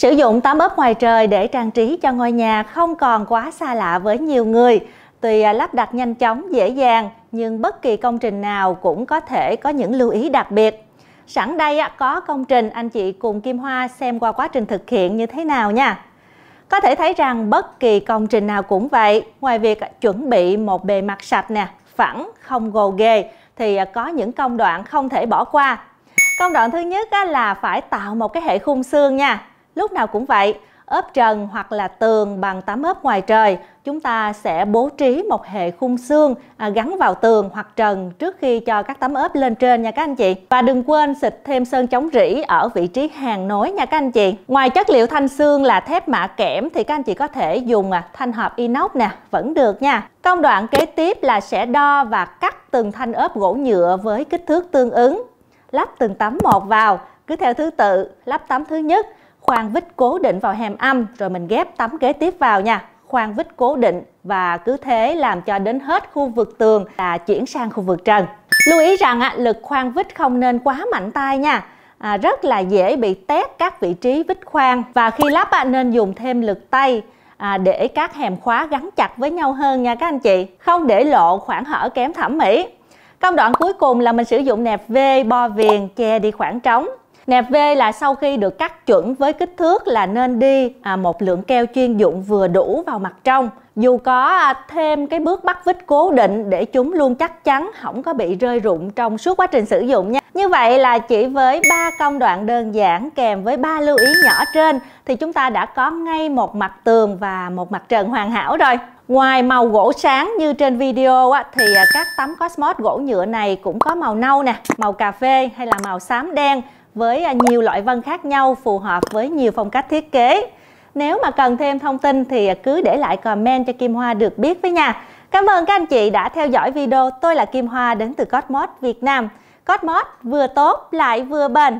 Sử dụng tấm ốp ngoài trời để trang trí cho ngôi nhà không còn quá xa lạ với nhiều người. Tuy à, lắp đặt nhanh chóng, dễ dàng, nhưng bất kỳ công trình nào cũng có thể có những lưu ý đặc biệt. Sẵn đây à, có công trình anh chị cùng Kim Hoa xem qua quá trình thực hiện như thế nào nha. Có thể thấy rằng bất kỳ công trình nào cũng vậy, ngoài việc à, chuẩn bị một bề mặt sạch nè, phẳng, không gồ ghề, thì có những công đoạn không thể bỏ qua. Công đoạn thứ nhất là phải tạo một cái hệ khung xương nha. Lúc nào cũng vậy, ốp trần hoặc là tường bằng tấm ốp ngoài trời, chúng ta sẽ bố trí một hệ khung xương à, gắn vào tường hoặc trần trước khi cho các tấm ốp lên trên nha các anh chị. Và đừng quên xịt thêm sơn chống rỉ ở vị trí hàng nối nha các anh chị. Ngoài chất liệu thanh xương là thép mạ kẽm thì các anh chị có thể dùng à, thanh hợp inox nè, vẫn được nha. Công đoạn kế tiếp là sẽ đo và cắt từng thanh ốp gỗ nhựa với kích thước tương ứng. Lắp từng tấm một vào, cứ theo thứ tự, lắp tấm thứ nhất, khoan vít cố định vào hàm âm rồi mình ghép tấm kế tiếp vào nha. Khoan vít cố định và cứ thế làm cho đến hết khu vực tường là chuyển sang khu vực trần. Lưu ý rằng lực khoan vít không nên quá mạnh tay nha. À, rất là dễ bị tét các vị trí vít khoan. Và khi lắp nên dùng thêm lực tay à, để các hàm khóa gắn chặt với nhau hơn nha các anh chị. Không để lộ khoảng hở kém thẩm mỹ. Công đoạn cuối cùng là mình sử dụng nẹp V bo viền che đi khoảng trống. Nẹp V là sau khi được cắt chuẩn với kích thước là nên đi à, một lượng keo chuyên dụng vừa đủ vào mặt trong. Dù có à, thêm cái bước bắt vít cố định để chúng luôn chắc chắn không có bị rơi rụng trong suốt quá trình sử dụng nha. Như vậy là chỉ với ba công đoạn đơn giản kèm với ba lưu ý nhỏ trên thì chúng ta đã có ngay một mặt tường và một mặt trần hoàn hảo rồi. Ngoài màu gỗ sáng như trên video á, thì à, các tấm Cosmos gỗ nhựa này cũng có màu nâu nè, màu cà phê hay là màu xám đen với à, nhiều loại vân khác nhau, phù hợp với nhiều phong cách thiết kế. Nếu mà cần thêm thông tin thì à, cứ để lại comment cho Kim Hoa được biết với nha. Cảm ơn các anh chị đã theo dõi video. Tôi là Kim Hoa đến từ Cosmos Việt Nam. Cosmos vừa tốt, lại vừa bền.